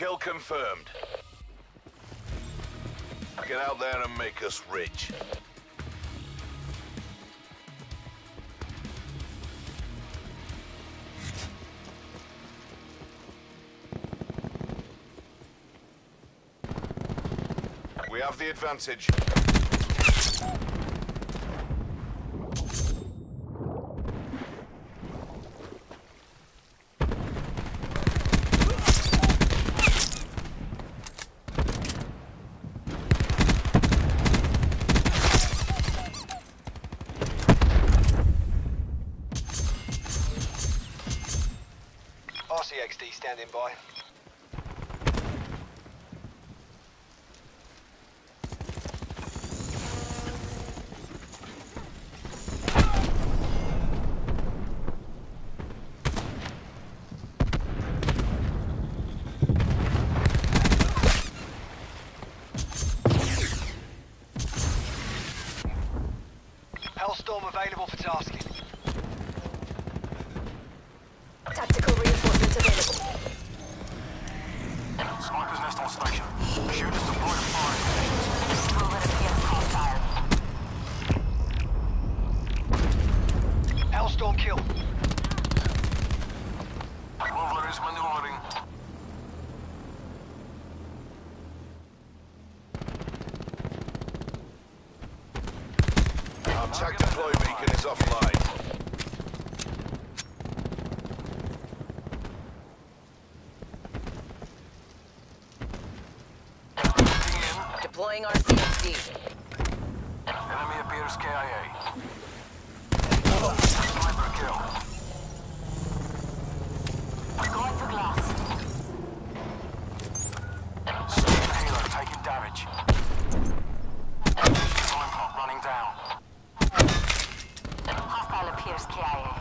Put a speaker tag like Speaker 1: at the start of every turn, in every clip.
Speaker 1: Kill confirmed. Get out there and make us rich. We have the advantage.
Speaker 2: RCXD standing by. Hellstorm available for tasking.
Speaker 1: TAC deploy beacon is offline.
Speaker 3: Deploying RCXD.
Speaker 4: Enemy appears KIA. Sniper kill.
Speaker 3: Going for glass.
Speaker 4: Second helo taking damage. Time clock running down.
Speaker 3: Hostile appears KIA.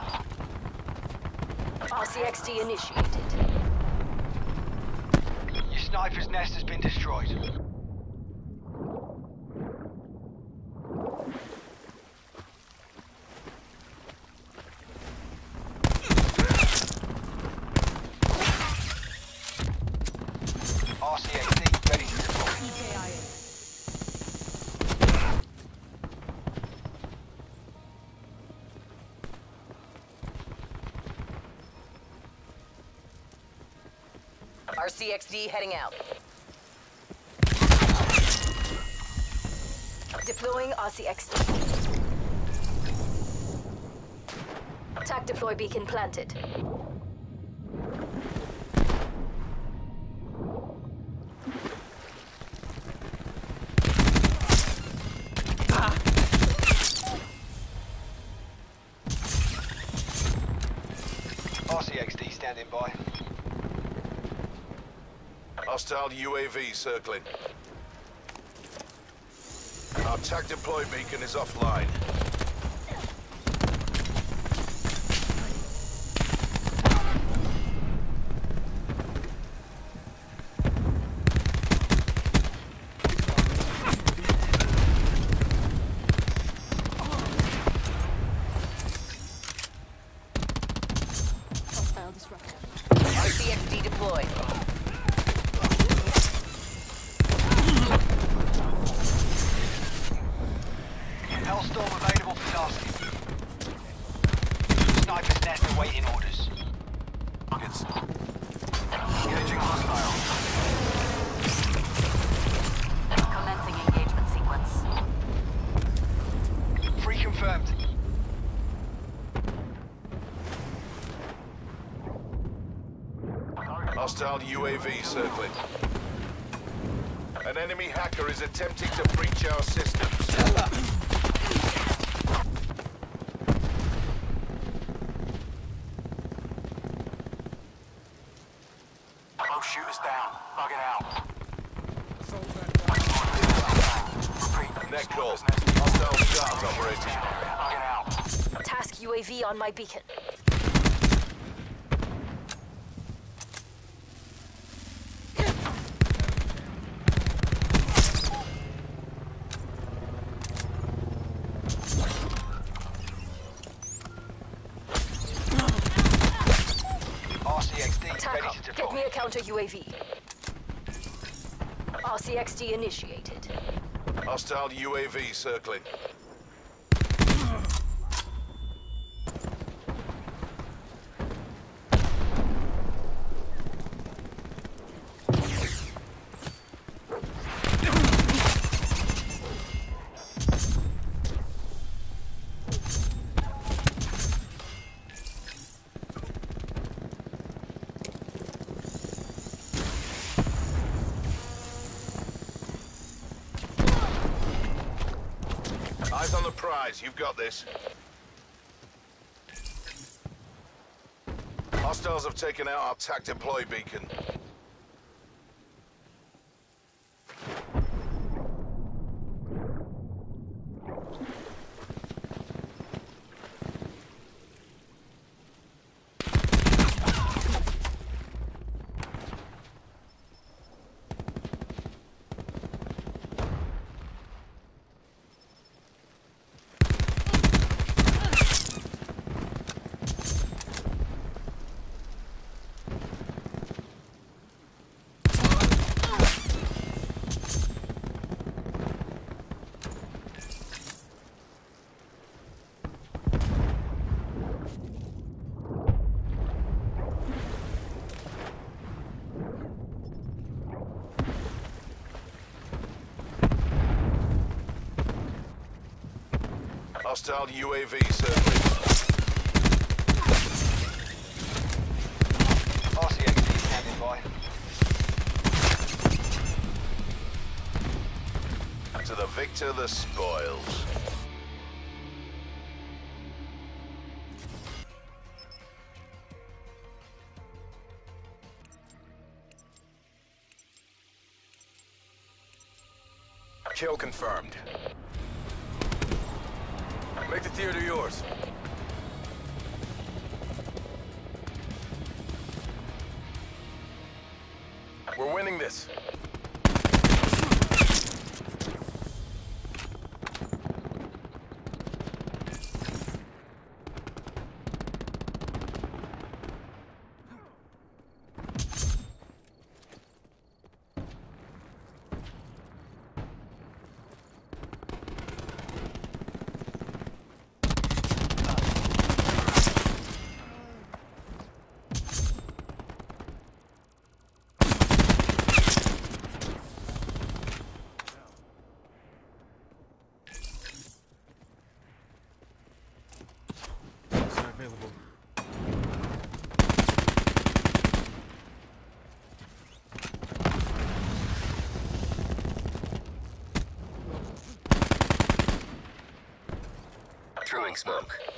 Speaker 3: RCXD initiated.
Speaker 2: Your sniper's nest has been destroyed. RCXD ready to deploy.
Speaker 3: RCXD heading out. Deploying RCXD. Attack deploy beacon planted.
Speaker 2: RCXD standing by.
Speaker 1: Hostile UAV circling. Our TAC deploy beacon is offline.
Speaker 5: Hostile disruptor.
Speaker 3: RCXD deployed.
Speaker 2: Hellstorm available for tasking. Sniper's nest awaiting orders.
Speaker 4: Targets. Engaging hostile.
Speaker 3: Commencing engagement sequence.
Speaker 2: Free confirmed.
Speaker 1: Hostile UAV circling. An enemy hacker is attempting to breach our systems.
Speaker 3: UAV on my beacon.
Speaker 2: RCXD ready
Speaker 3: TACOM,
Speaker 2: to
Speaker 3: get me a counter UAV. RCXD initiated.
Speaker 1: Hostile UAV circling. Eyes on the prize. You've got this. Hostiles have taken out our TAC deploy beacon. Hostile UAV circling.
Speaker 2: RCXD standing by.
Speaker 1: To the victor, the spoils.
Speaker 5: Kill confirmed. We're winning this. Smoke.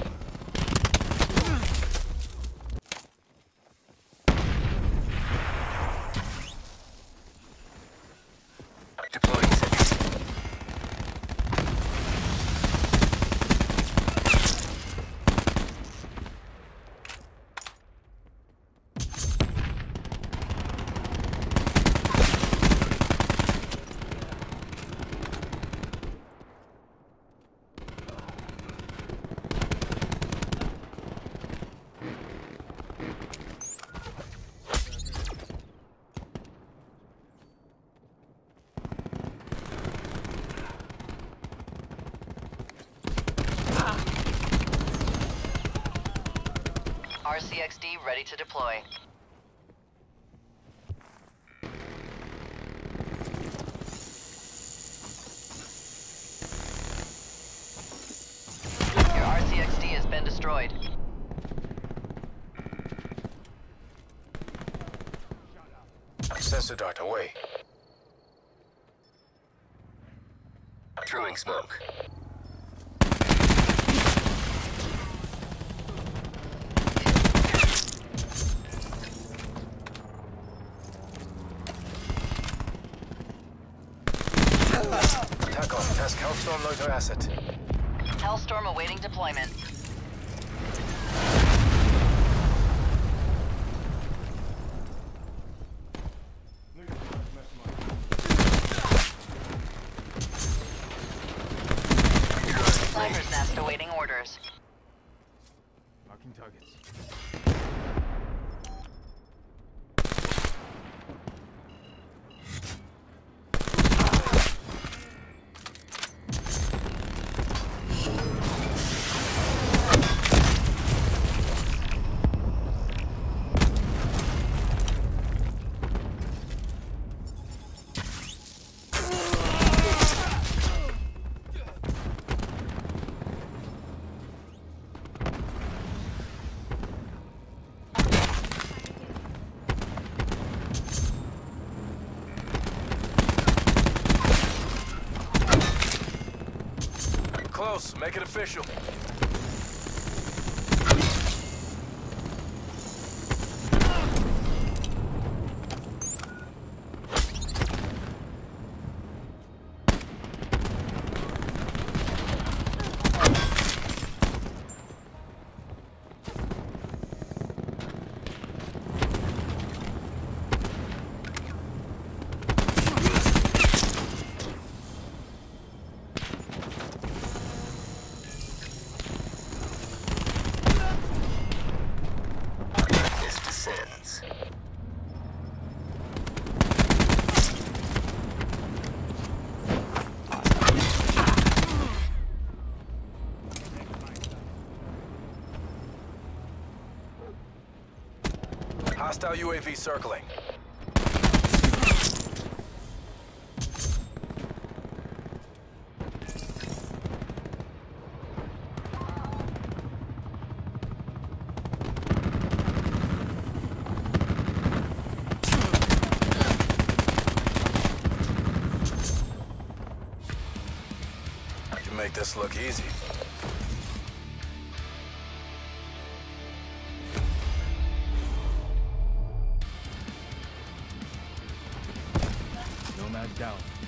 Speaker 6: RCXD ready to deploy. Your RCXD has been destroyed.
Speaker 5: Sensor dart away. Throwing smoke. Attack on. Task Hellstorm loader asset.
Speaker 6: Hellstorm awaiting deployment.
Speaker 5: Make it official. Hostile UAV circling. Make this look easy.
Speaker 7: Down.